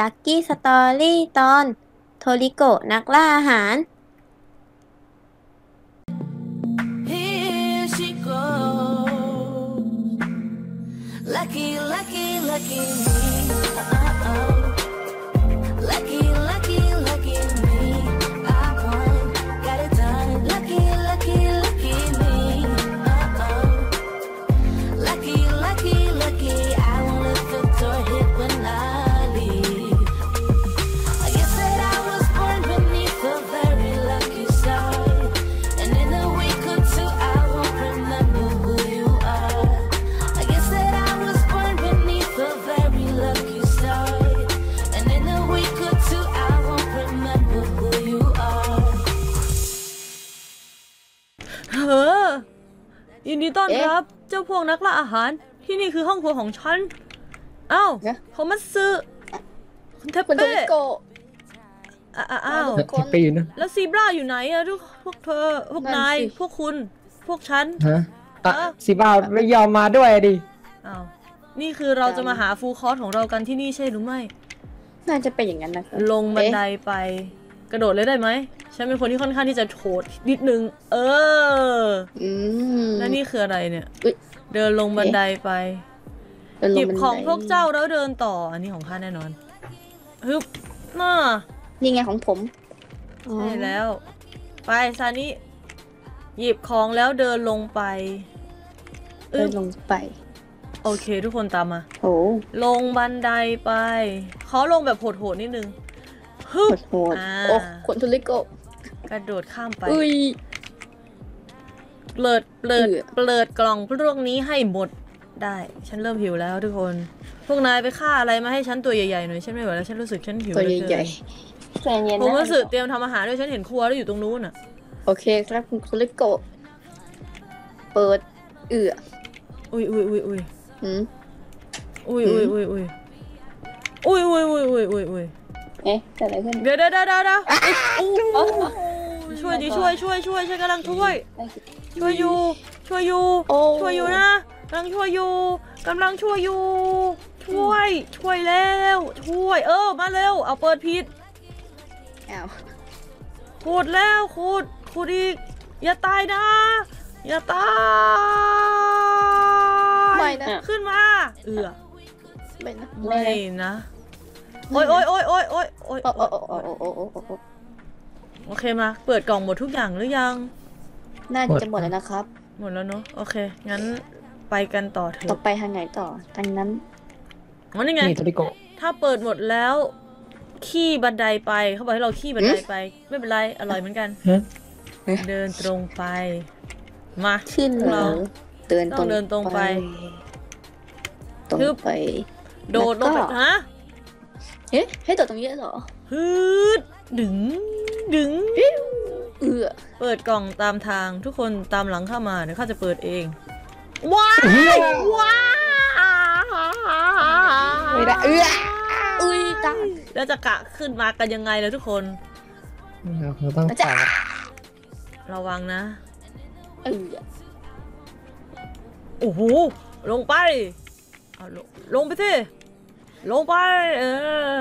ลัคกี้สตอรี่ตอน โทริโกะนักล่าอาหาร เจ้าพวกนักล่าอาหาร ที่นี่คือห้องครัวของฉันอ้าวเอ๊ะเขามาซื้อคุณเทปคุณโทเป้ริโกะ อะอะอ้าวทุกคน ปีนะแล้วซีบราอยู่ไหนอะทุกพวกเธอพวกนั่นนายสิ พวกคุณ พวกฉัน ฮะอะอะสิบ้าไม่ยอมมาด้วยดิ อ้าวนี่คือเราจะมาหาฟูลคอร์สของเรากันที่นี่ใช่หรือไม่ น่าจะเป็นอย่างนั้นนะครับลงบันไดเอ๊ะไป กระโดดเลยได้ไหมฉันเป็นคนที่ค่อนข้างที่จะโถดนิดนึง เอออืมแล้วนี่คืออะไรเนี่ย อุ๊ย เดินลงบันไดไป เป็นลหยิบบันไดของพวกเจ้าแล้วเดินต่อ อันนี้ของข้าแน่นอน ฮึบน่านี่ไงของผมใช่แล้ว ไปซานิหยิบของแล้วเดินลงไปเดินลงไปโอเค ทุกคนตามมา โหลงบันไดไป เขาลงแบบโหดๆนิดนึง ฮึบโหดอ่าๆโอ้คุณโทริโกะกระโดดข้ามไปอุ้ยเปิดเปิดเอือเปิดกล่องพวกนี้ให้หมดได้ ฉันเริ่มหิวแล้วทุกคน พวกนายไปฆ่าอะไรมาให้ฉันตัวใหญ่ๆหน่อยฉันไม่ไหวแล้วฉันรู้สึกฉันหิวตัวเหลือเกินใหญ่ใจเย็นผมนะรู้สึกเตรียมทำอาหารด้วยฉันเห็นครัวแล้วอยู่ตรงนู้นอะ โอเคครับคุณโทริโกะเปิดเอืออุ้ยอุ้ยอุ้ยอุ้ยหืมอุ้ยหือุ้ยมอุ้ยอุ้ยอุ้ยอุ้ยอุ้ยอุ้ยอุ้ยอุ้ย เอ๊ะเกิดอะไรขึ้นเดี๋ยวเดี๋ยวเดี๋ยวเดี๋ยวเดี๋ยวช่วยดิช่วยช่วยช่วยฉันกำลังช่วย ช่วยอยู่ ช่วยอยู่โอ้ช่วยอยู่นะกำลังช่วยอยู่กำลังช่วยอยู่ ช่วย ช่วยแล้ว ช่วย เออ มาเร็ว เอาเปิดผิดอ้าวขูดแล้วขูดขูดอีก อย่าตายนะ อย่าตายไม่นะ ขึ้นมา เอือไม่นะไม่นะ โอ๊ยโอ๊ยโอ๊ยโอ๊ยโอ๊ยโอ๊ยโอ้โอ้โอ้โอ้โอ้โอ้โอ้โอ้โอเคมา เปิดกล่องหมดทุกอย่างหรือยัง น่าจะหมดแล้วนะครับ หมดแล้วเนอะโอเค งั้นไปกันต่อเถอะต่อไปทางไหนต่อทางนั้นอ๋อนี่ไงถ้าเปิดหมดแล้ว ขี่บันไดไปเขาบอกให้เราขี่บันไดไป ไม่เป็นไรอร่อยเหมือนกันเดินตรงไป มาขึ้นเราเดินตรงต้องเดินตรงไปตรงไป โดดลงไปฮะ เอ๊ะ ให้โดดตรงนี้เหรอฮึดดึง ดึง เอือเปิดกล่องตามทางทุกคนตามหลังเข้ามาเดี๋ยวข้าจะเปิดเอง ว้ายว้ายไม่ได้เอืออุ้ยตายแล้วจะกะขึ้นมากันยังไงเลยทุกคนเราต้องอาจารย์ฝากระวังนะ เอือโอ้โหลงไปเอาลงลงไปสิ ลงไป เอ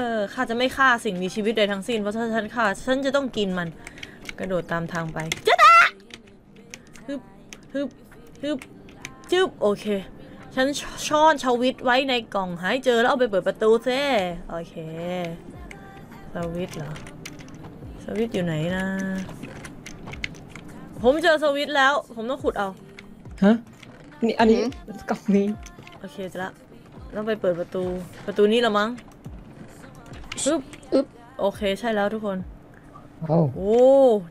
อ ข้าจะไม่ฆ่าสิ่งมีชีวิตใดทั้งสิ้น เพราะถ้าฉันฆ่า ฉันจะต้องกินมัน กระโดดตามทางไปจ๊ะดะฮึบฮึบฮึบจึ๊บโอเค ฉันซ่อนชาวิตไว้ในกล่องหายเจอแล้วเอาไปเปิดประตูเซ่โอเค สวิตช์เหรอ สวิตช์อยู่ไหนนะ ผมเจอสวิตช์แล้ว ผมต้องขุดเอา ฮะ นี่อันนี้กล่องนี้ โอเคจะละ ต้องไปเปิดประตู ประตูนี้ละมั้งปึ๊บอึ๊บโอเคใช่แล้วทุกคนโอ้โอ้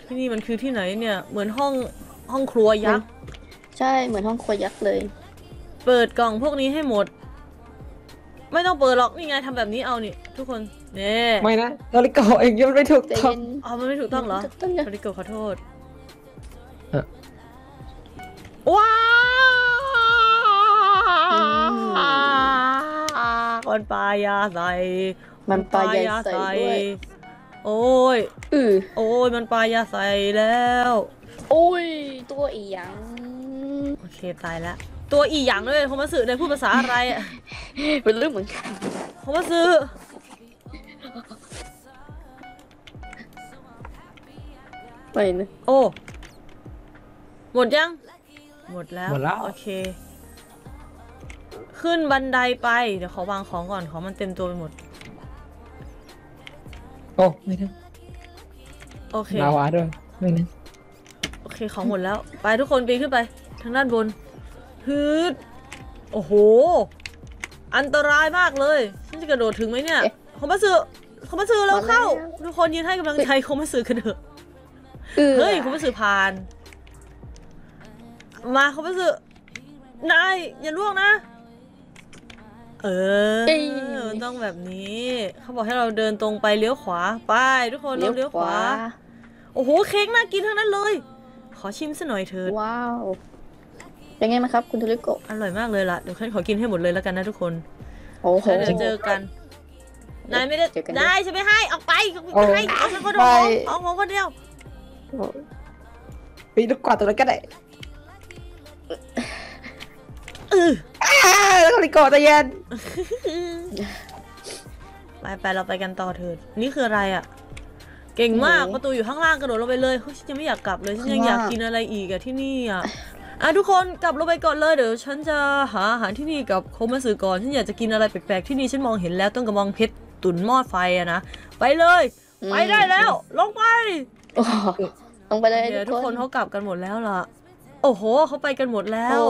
ที่นี่มันคือที่ไหนเนี่ย เหมือนห้องห้องครัวยักษ์ ใช่เหมือนห้องครัวยักษ์เลย เปิดกล่องพวกนี้ให้หมด ไม่ต้องเปิดหรอกนี่ไงทำแบบนี้เอานี่ทุกคนเนี่ยไม่นะโทริโกะเองยังไม่ถูกใจต้องเย็นอ๋อมันไม่ถูกต้องเหรอถูกต้องนะบริโกขอโทษเอ่อว้า มันปลายาใสมันปลายาใสโอ้ยอือโอ้ยมันปลายาใสแล้ว โอ้ย ตัวอีหยังโอเคตายแล้วตัวอีหยังเลยคอมสึเลยพูดภาษาอะไรอะเป็นเรื่องเหมือนกันคอมัสึไปนะโอ้หมดยัง หมดแล้วหมดแล้วโอเค ขึ้นบันไดไป เดี๋ยวขอวางของก่อนของมันเต็มตัวไปหมด โอ้ไม่ได้โอเค ลาวาด้วยไม่ได้โอเคของหมดแล้ว ไปทุกคนปีนขึ้นไป ทางด้านบนฮืดโอ้โห อันตรายมากเลยฉันจะกระโดดถึงไหมเนี่ยเขามาซื้อเขามาซื้อแล้วเข้า ทุกคนยืนให้กำลังใจเขามาซื้อกันเถอะอือเฮ้ยเขามาซื้อผ่าน มาเขามาซื้อนายอย่าล่วงนะ เออต้องแบบนี้ เขาบอกให้เราเดินตรงไปเลี้ยวขวา ไปทุกคนเราเลี้ยวขวา โอ้โห เค้กน่ากินทั้งนั้นเลย ขอชิมสักหน่อยเถิด ว้าวยังไงไหมครับ คุณโทริโกะอร่อยมากเลยล่ะ เดี๋ยวฉันขอกินให้หมดเลยแล้วกันนะทุกคนโอ้โห แล้วเดี๋ยวเจอกัน นายไม่ได้ เจอกันนายฉันไม่ให้ออกไปโอ้ไม่ให้เอาฉันคนเดียวเอาของคนเดียว ปีลูกกวาดตัวนั้นก็ได้ เออ อ้วโทริโกะใจเย็นไปไปเราไปกันต่อเถิดนี่คืออะไรอะ เก่งมากประตูอยู่ข้างล่างกระโดดลงไปเลยเฮ้ยฉันยังไม่อยากกลับเลยฉันยังอยากกินอะไรอีกอะที่นี่อะอะทุกคนกลับลงไปก่อนเลยเดี๋ยวฉันจะหาอาหารที่นี่กับโคมาสึก่อนฉันอยากจะกินอะไรแปลกๆที่นี่ฉันมองเห็นแล้วต้องกระมองเพชรตุ๋นหม้อไฟอะนะไปเลยไปได้แล้ว ลงไปลงไปเลยเดี๋ยวทุกคนเขากลับกันหมดแล้วล่ะ โอ้โหเขาไปกันหมดแล้ว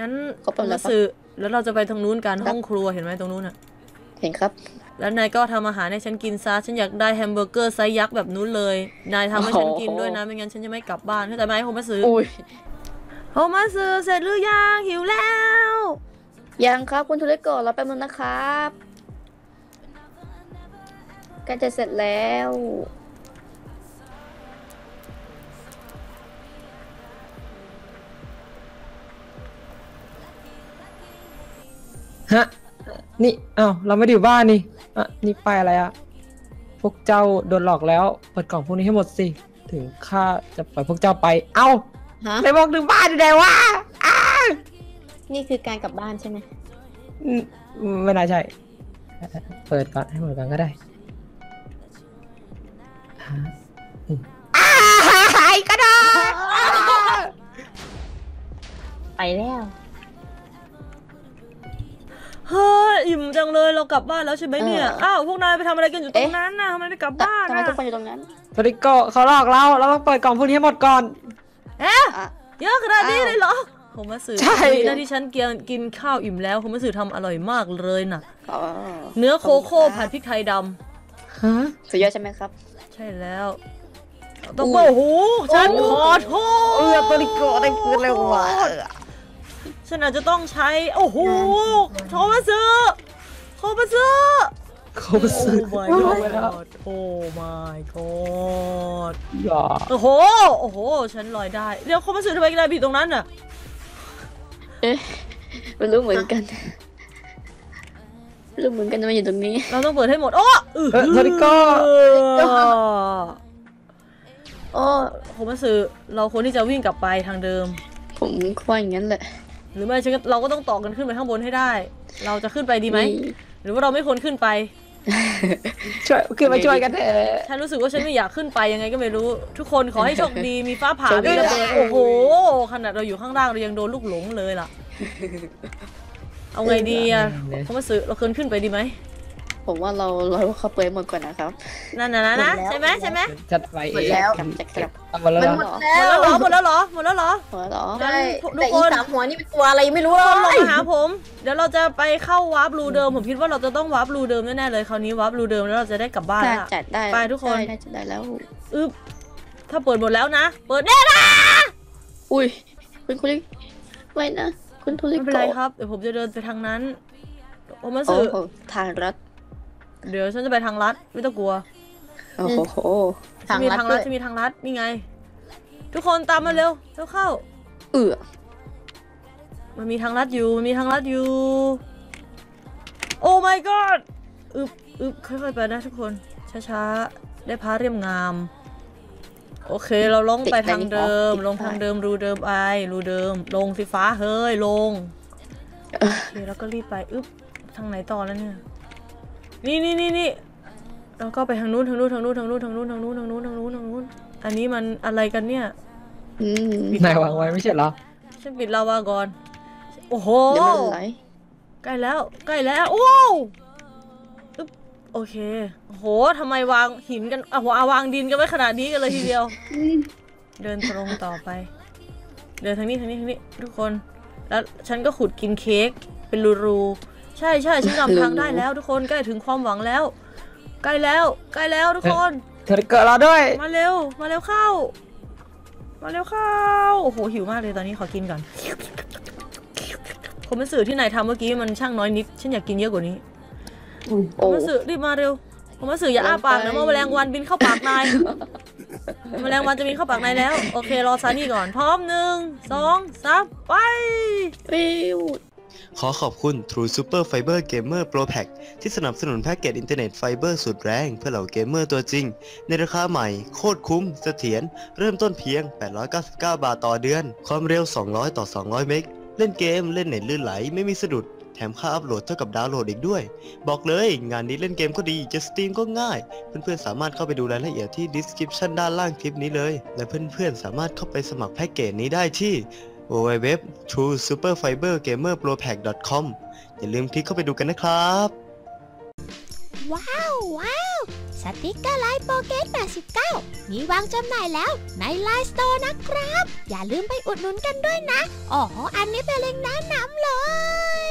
งั้นเขาไปแล้วมาสึแล้วเราจะไปทางนู้นกันห้องครัวเห็นไหมตรงนู้นอะเห็นครับ แล้วนายก็ทำอาหารให้ฉันกินซะ ฉันอยากได้แฮมเบอร์เกอร์ไซส์ยักษ์แบบนู้นเลย นายทำให้ฉันกินด้วยนะ ไม่งั้นฉันจะไม่กลับบ้านเข้าใจไหมโฮมาซื้ออุ้ยโฮมาซื้อเสร็จหรือยังหิวแล้ว ยังครับคุณโทริโกะรอแป๊บนึงนะครับใกล้จะเสร็จแล้ว ฮะ นี่อ้าวเราไม่ได้อยู่บ้านนี่อะนี่ไปอะไรอะพวกเจ้าโดนหลอกแล้ว เปิดกล่องพวกนี้ให้หมดสิ ถึงข้าจะปล่อยพวกเจ้าไป เอ้าฮะ ไหนบอกถึงบ้านอยู่ไหนวะอ้านี่คือการกลับบ้านใช่ไหมอืมไม่น่าใช่ เปิดก่อนให้หมดก่อนก็ได้ฮะอืมอ้าหายกระโดดไปแล้ว อิ่มจังเลยเรากลับบ้านแล้วใช่ไหมเนี่ย เออ อ้าวพวกนายไปทำอะไรกันอยู่ตรงเอ๊ะนั้นน่ะทำไมไม่กลับบ้านทำไมน่ะทุกคนอยู่ตรงนั้นโทริโกะเขาหลอกเราเราต้องเปิดกล่องพวกนี้ให้หมดก่อน เอ๊ะอะ เยอะขนาดนี้อ้าวเลยเหรอโฮมาซื้อใช่ดีนะที่ฉันกินกินข้าวอิ่มแล้วโฮมาซื้อทำอร่อยมากเลยน่ะ อ๋อเนื้อโคโค่ผัดพริกไทยดำฮะสุดยอดใช่ไหมครับใช่แล้วต้องโอ้โหฉันขอโทษเออโทริโกะได้ปืนเร็วว่ะ ฉันอาจจะต้องใช้ โอ้โหโทรมาซื้อโทรมาซื้อเขาซื้อโอ้ my ไปแล้ว god โอ้ my god อย่าโอ้โห โอ้โห ฉันลอยได้ เดี๋ยวเขามาซื้อทำไมกันได้ผิดตรงนั้นน่ะ เอ๊ะไม่รู้เหมือนกันไม่รู้เหมือนกันทำไมอยู่ตรงนี้ เราต้องเปิดให้หมด โอ้อือเออโทริโกะโอ้เขามาซื้อเราควรที่จะวิ่งกลับไปทางเดิม ผมคว่าอย่างนั้นแหละ หรือไม่ฉันก็เราก็ต้องต่อกันขึ้นไปข้างบนให้ได้ เราจะขึ้นไปดีไหม หรือว่าเราไม่ควรขึ้นไป ช่วยขึ้นมาช่วยกันเถอะฉันรู้สึกว่าฉันไม่อยากขึ้นไปยังไงก็ไม่รู้ ทุกคนขอให้โชคดีมีฟ้าผ่าโชคดีมีระเบิดนะโอ้โหขนาดเราอยู่ข้างล่างเรายังโดนลูกหลงเลยล่ะ เอาไงดีอะเขามาซื้อเราเคินขึ้นไปดีไหม ผมว่าเรารอให้เขาเปิดหมดก่อนนะครับ นั่นน่ะนะนะหมดแล้วใช่ไหมใช่ไหมจัดไปหมดแล้วกลับจะกลับเอามาแล้วมันนะหมดหมแล้ดวแล้วเหรอหมดแล้วเหรอหมดแล้วเหรอหัวเหรองั้นใช่ทุกแต่คอีนสามหัวนี่เป็นตัวอะไรไม่รู้เลลงยมาหาผม เดี๋ยวเราจะไปเข้าวาร์ปรูเดิมผมคิดว่าเราจะต้องวาร์ปรูเดิมแน่ๆเลยคราวนี้วาร์ปรูเดิมแล้วเราจะได้กลับบ้านน่าละจัดได้ไปทุกคนใช่น่าจะได้แล้วอึ๊บถ้าเปิดหมดแล้วนะ เปิดแน่นะอุ้ยคุณคุริไม่นะ คุณทุริไม่เป็นไรครับเดี๋ยวผมจะเดินไปทางนั้นโอมาโอ้สึโหทางรัด เดี๋ยวฉันจะไปทางลัด ไม่ต้องกลัวโอ้โหฉันมีทางลัดด้วยฉันมีทางลัดนี่ไง ทุกคนตามมาเร็วเร็วเข้า เอือมันมีทางลัดอยู่มันมีทางลัดอยู่ โอ้ my god อึบอึบค่อยๆไปนะทุกคน ช้าๆ ได้พาเรียมงาม โอเคเราลงไปทางเดิม ลงทางเดิมรูเดิมไอรูเดิม ลงสิฟ้าเฮ้ยลง โอเคแล้วก็รีบไปอึบทางไหนต่อแล้วเนี่ย นี่นี่นี่นี่แล้วก็ไปทางนู้นทางนู้นทางนู้นทางนู้นทางนู้นทางนู้นทางนู้นทางนู้นทางนู้นเออันนี้มันอะไรกันเนี่ยอืมนายวางไว้ไม่ใช่เหรอฉันปิดลาวาก่อน โอ้โหเดี๋ยวมันไหลใกล้แล้วใกล้แล้วโอ้วอึ๊บโอเคโอ้โหทำไมวางหินกันอะวาวางดินกันไว้ขนาดนี้กันเลยทีเดียวอืมเดินตรงต่อไป เดินทางนี้ทางนี้ทางนี้ทุกคน แล้วฉันก็ขุดกินเค้กเป็นรูๆ ใช่ใช่ฉันจำทางได้แล้วทุกคนใกล้ถึงความหวังแล้ว ใกล้แล้วใกล้แล้วทุกคนเธอเกิดเราด้วย มาเร็ว มาเร็วเข้า มาเร็วเข้าโอ้โหหิวมากเลยตอนนี้ขอกินก่อนผมเป็นสื่อที่นายทำเมื่อกี้มันช่างน้อยนิดฉันอยากกินเยอะกว่านี้ผโอ้มสื่อรีบมาเร็วผมมาสื่ออย่าอ้าปากนะเมื่อแมลงวันบินเข้าปากนายแมลงวันจะบินเข้าปากนายแล้ว โอเครอซานี่ก่อนพร้อมหนึ่งสองสามไปฟิว ขอขอบคุณ True Super Fiber Gamer Pro Pack ที่สนับสนุนแพ็กเกจอินเทอร์เน็ตไฟเบอร์สุดแรงเพื่อเหล่าเกมเมอร์ตัวจริง ในราคาใหม่ โคตรคุ้มเสถียรเริ่มต้นเพียง 899 บาทต่อเดือน ความเร็ว 200 ต่อ 200 เมกเล่นเกมเล่นเน็ตลื่นไหลไม่มีสะดุดแถมค่าอัพโหลดเท่ากับดาวน์โหลดอีกด้วย บอกเลยงานนี้เล่นเกมก็ดี จะ stream ก็ง่าย เพื่อนๆสามารถเข้าไปดูรายละเอียดที่ description ด้านล่างคลิปนี้เลย และเพื่อนๆสามารถเข้าไปสมัครแพ็กเกจนี้ได้ที่ www.truesuperfibergamerpropack.com อย่าลืมคลิกเข้าไปดูกันนะครับ ว้าวว้าวสติกเกอร์ไลน์โปเกต89 มีวางจำหน่ายแล้วใน LINE Store นะครับ อย่าลืมไปอุดหนุนกันด้วยนะ อ๋อ อันนี้เป็นเล็งแนะนำเลย